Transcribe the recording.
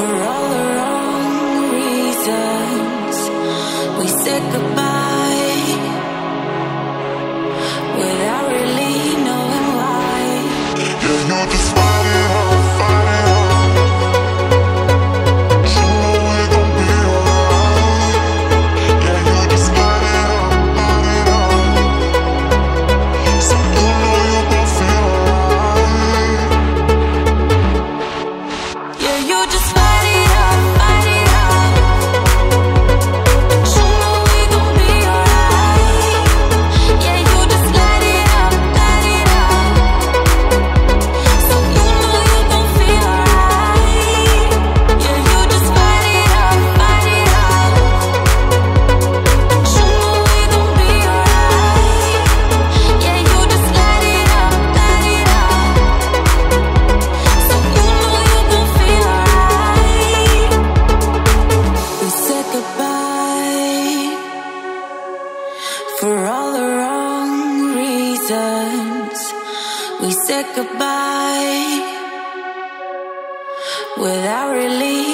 for all the wrong reasons. We said goodbye. we said goodbye without release.